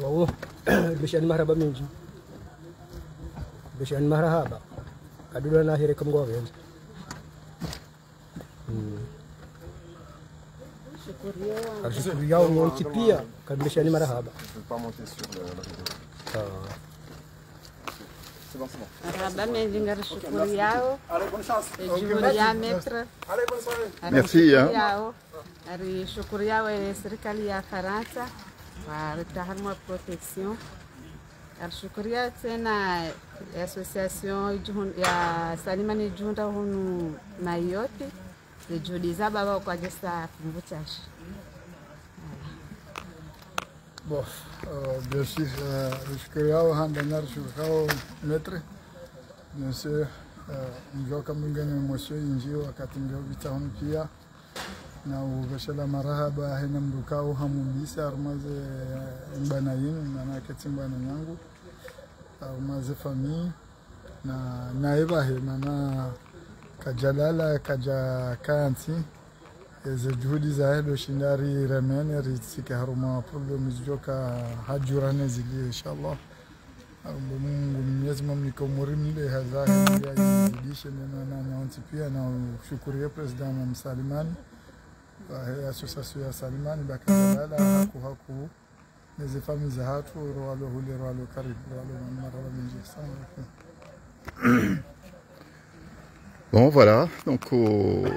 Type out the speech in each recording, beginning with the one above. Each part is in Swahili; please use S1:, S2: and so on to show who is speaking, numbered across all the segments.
S1: والله
S2: بشأن
S1: مهرة بمنجي بشأن مهرة
S3: هابا أدولا ناهي ركم
S1: غوغين الشكر يوم
S3: يوم تبيا كان
S1: بشأن مهرة هابا
S3: آه.
S4: Merci. Hein.
S3: alishukuru yao serikali ya Faransa kwa taharuma protection. Alishukuria tena association ya Salimani Junda hunu Mayopi ni juhudi za baba kwa gesa kumbutasha
S5: Bon, euh, bien sûr, euh, je suis en sur maître. Bien sûr, euh, mjoka mwingine mwisho injiwa kati mjoka pia na ubashela marahaba hena mdukao hamumisa armaze mbana yinu manake mbana yangu armaze fami na naevahe mana kajalala kaja kanti eze juhudi za hedo shindari remene ritsike haruma problem zijoka hajurane zili inshallah Arumbo Mungu Mwenyezi Mungu nikomuri mle hazahe ya yizidishe neno na pia na shukurie president msalimani association ya Salimani bakajalala haku haku neze fami za hatu roalo huli roalo karibu roalo marala mingi sana
S4: Bon, voilà. Donc, uh,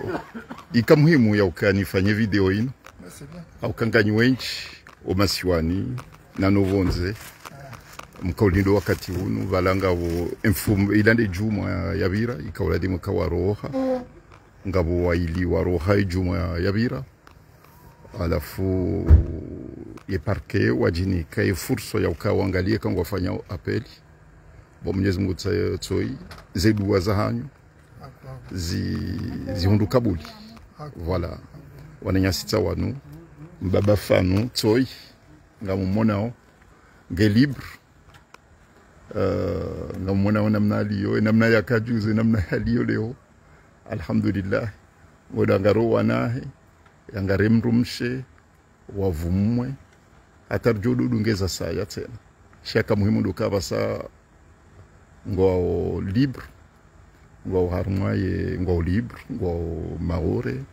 S4: ika muhimu ya ukanifanye video ino. Aukanganyi wenchi omasiwani na novonze. Mkaulindo wakati unu valangavo emfumo ilande juma yavira ikauladi mwaka waroha ngavo waili waroha ijuma yavira alafu ye parke wajinika ye furso ya ukawangalie kangu wafanya apeli. Bo mwenyezi mungu tsoi zedua za hanyu zi- zihunduka buli wananyasitsa wanu mbaba fanu tsoi ngamumonao ngelibre uh, ngamumonao namna aliyo namna yakajuze namna yaliyo leo alhamdulillah. Wodangaro wanahe yangare mrumshe wavumwe. Hatarjodudungeza saya tena. Shaka muhimu dukava sa ngwao libre ngwao harmwa ye ngwao libre ngwao maore.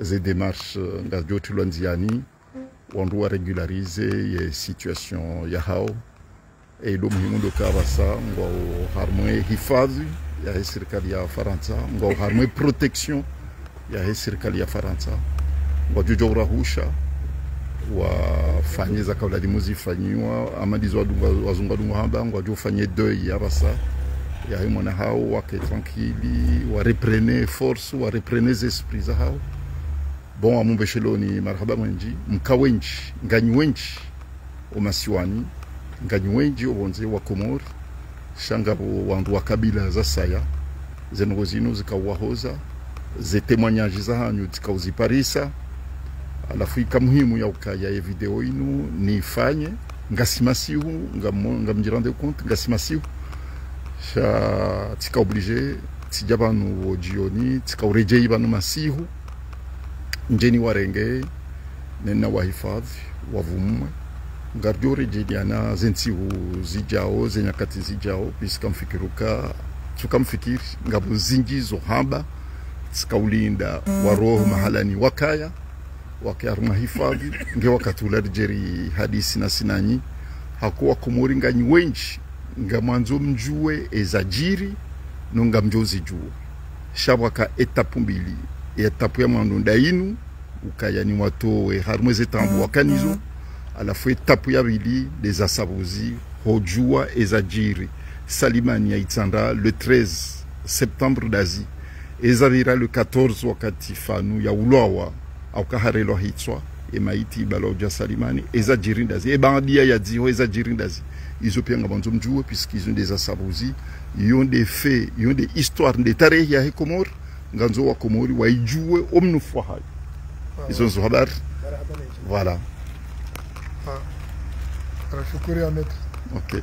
S4: Ze démarche nga tulwa nziani wandu wa regularize ye situation ya hao. E do muhimu do kava sa ngwao harmwe hifadhi ya serikali ya faransa ngo harmwe protection ya serikali ya faransa ngwa jojo rahusha wafanye za kauladi muzifanyiwa ama dizo wadunga- wazungadunga hamba ngo jo fanye deuil ya basa. Ya hiyo mwana hao wake tranquille wareprene force wareprene zesprit za hao. Bon amumbesheloni marhaba mwenji mka wenji nganyi wenji omasiwani nganyi wenji obonze wa komori shangabo wandu wa kabila za saya. Zenongo zino zikawahoza ze témoignage za hanyu zikauziparisa. Alafu ikamuhimu ya ukaya ye video inu nifanye ngasimasihu ngamjirande compte ngasimasihu. Sha tika obligé tija banu wojioni tika urejei banu masihu. Njeni warenge nena wahifadhi wavumwe ngarjo rejeliana u zijao zenyakati zijao bisikamfikiruka tukamfikiri ngabu zingi zohamba tsikaulinda waroho mahalani wakaya wakiaruma hifadhi nge wakatula jeri hadisi na sinanyi hakuwa komori nganyi wenji nga mwanzo mjue ezajiri nonga mjozi juu. Shabwaka etapu mbili etapu ya mwandu ndainu ukayani watowe harumwe zetambu wakanizo alafu etapu ya bili dezasabuzi hojua ezajiri salimani ya itsanda le 13 septembre dazi ezavira le 14 wakati fanu ya ulwawa aukaharelwa hitswa emaiti ibala uja salimani ezajiri ndazi ebandia ya dziho ezajiri ndazi izo pia nga banzo mjue puisqu'ils ont des asabuzi ils ont des faits ils ont des histoires des tarehe ya he komori nganzo wa komori waijue omnufwa hayo izo nzo habari voilà
S5: para, para futuramente.
S4: Ok.